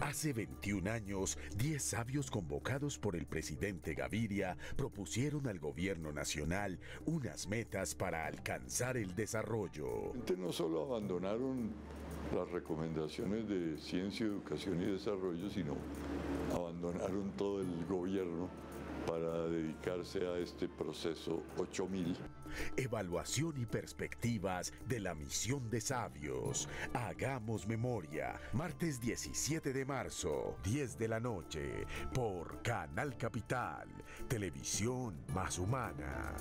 Hace 21 años, 10 sabios convocados por el presidente Gaviria propusieron al gobierno nacional unas metas para alcanzar el desarrollo. No solo abandonaron las recomendaciones de ciencia, educación y desarrollo, sino abandonaron todo el gobierno para dedicarse a este proceso 8000. Evaluación y perspectivas de la misión de sabios. Hagamos memoria. Martes 17 de marzo, 10 de la noche, por Canal Capital, Televisión Más Humana.